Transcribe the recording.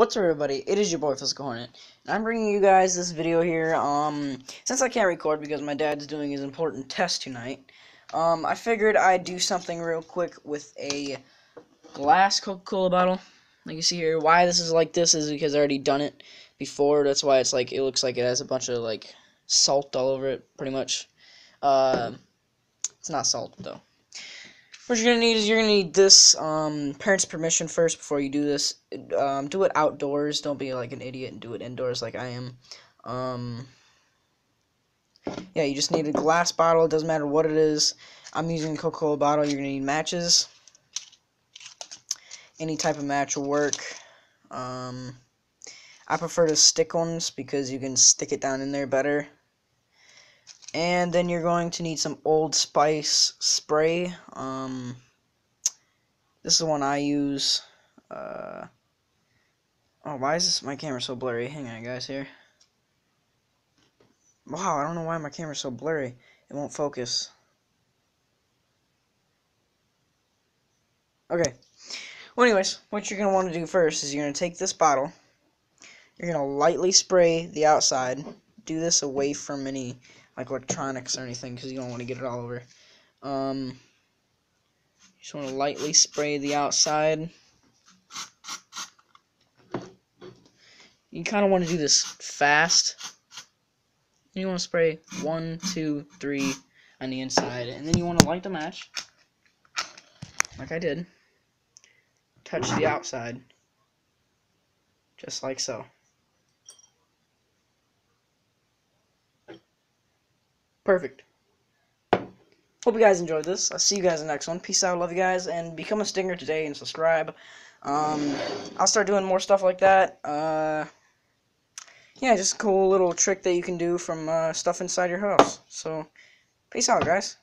What's up, everybody? It is your boy Physical Hornet. And I'm bringing you guys this video here. Um, since I can't record because my dad's doing his important test tonight, um, I figured I'd do something real quick with a glass Coca-Cola bottle. Like you see here, why this is like this is because I already done it before. That's why it's like it looks like it has a bunch of like salt all over it, pretty much. Uh, it's not salt though. What you're gonna need is you're gonna need this um, parents' permission first before you do this. Um, do it outdoors. Don't be like an idiot and do it indoors like I am. Um, yeah, you just need a glass bottle. It doesn't matter what it is. I'm using a Coca-Cola bottle. You're gonna need matches. Any type of match will work. Um, I prefer the stick ones because you can stick it down in there better. And then you're going to need some Old Spice spray. Um, this is the one I use. Uh, oh, why is this my camera so blurry? Hang on, guys, here. Wow, I don't know why my camera's so blurry. It won't focus. Okay. Well, anyways, what you're going to want to do first is you're going to take this bottle. You're going to lightly spray the outside. Do this away from any like electronics or anything because you don't want to get it all over. Um, you just want to lightly spray the outside. You kind of want to do this fast. You want to spray one, two, three on the inside, and then you want to light the match, like I did. Touch the outside, just like so. Perfect. Hope you guys enjoyed this. I'll see you guys in the next one. Peace out. Love you guys. And become a stinger today and subscribe. Um, I'll start doing more stuff like that. Uh, yeah, just a cool little trick that you can do from uh, stuff inside your house. So, peace out, guys.